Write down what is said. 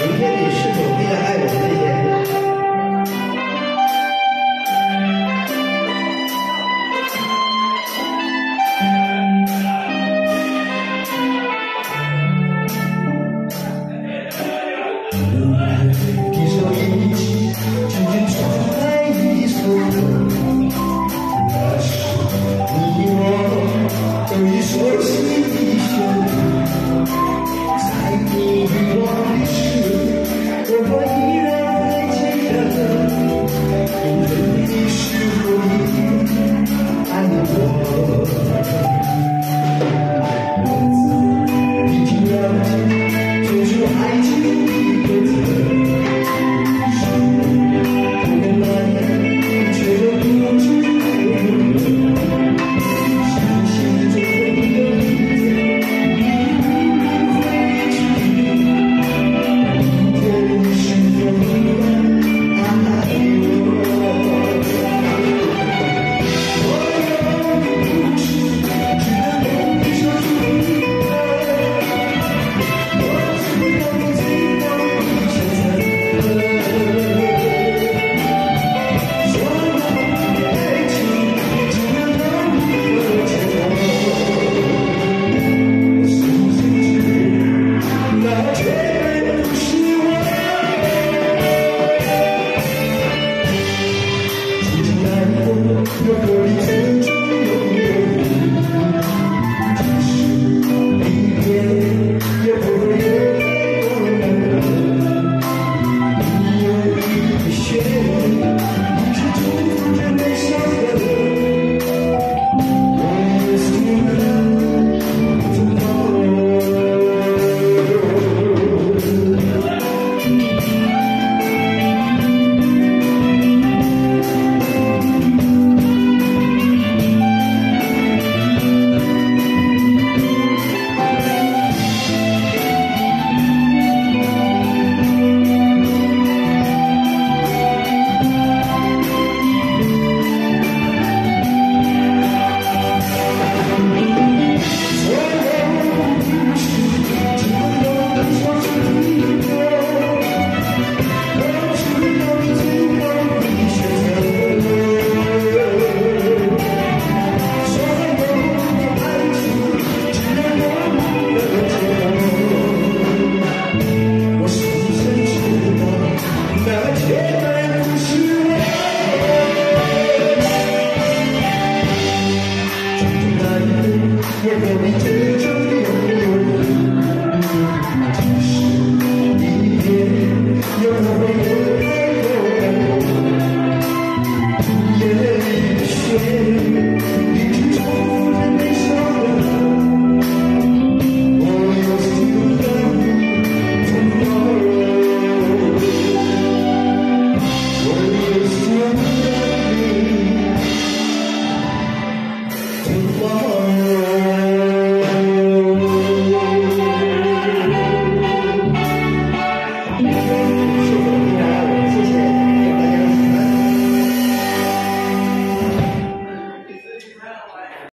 明天，你是否依然爱我？这些。Yeah.